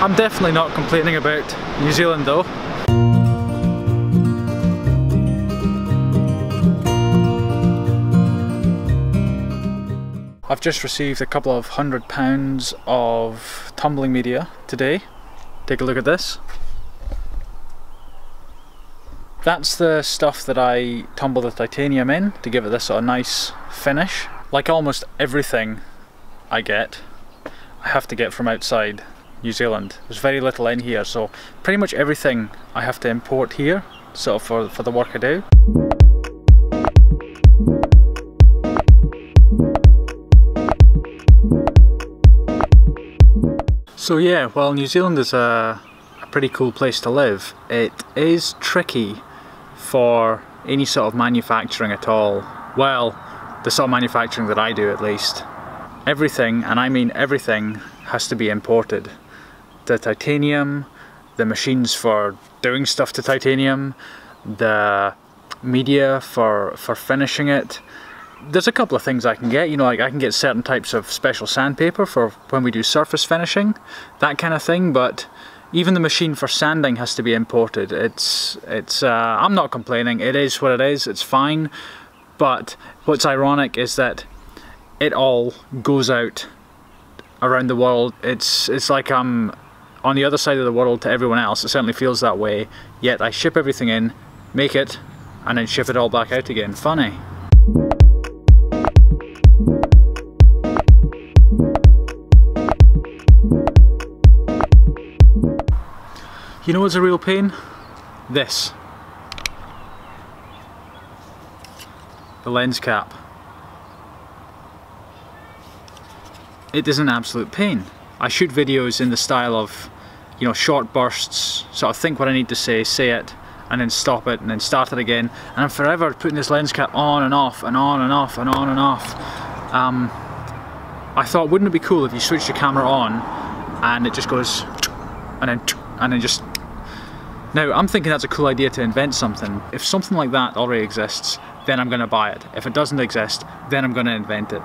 I'm definitely not complaining about New Zealand though. I've just received a couple of hundred pounds of tumbling media today. Take a look at this. That's the stuff that I tumble the titanium in to give it this sort of nice finish. Like almost everything I get, I have to get from outside New Zealand. There's very little in here, so pretty much everything I have to import here, sort of for, for the work I do. So yeah, well New Zealand is a, a pretty cool place to live. It is tricky for any sort of manufacturing at all. Well, the sort of manufacturing that I do at least. Everything, and I mean everything, has to be imported. The titanium, the machines for doing stuff to titanium, the media for, for finishing it. There's a couple of things I can get, you know, like I can get certain types of special sandpaper for when we do surface finishing, that kind of thing, but even the machine for sanding has to be imported. It's, it's, uh, I'm not complaining, it is what it is, it's fine. But what's ironic is that it all goes out around the world. It's, it's like I'm on the other side of the world to everyone else. It certainly feels that way. Yet I ship everything in, make it, and then ship it all back out again. Funny. You know what's a real pain? This. The lens cap. It is an absolute pain. I shoot videos in the style of, you know, short bursts, sort of think what I need to say, say it, and then stop it, and then start it again. And I'm forever putting this lens cap on and off, and on and off, and on and off. Um, I thought, wouldn't it be cool if you switched your camera on, and it just goes, and then, and then just now, I'm thinking that's a cool idea to invent something. If something like that already exists, then I'm going to buy it. If it doesn't exist, then I'm going to invent it.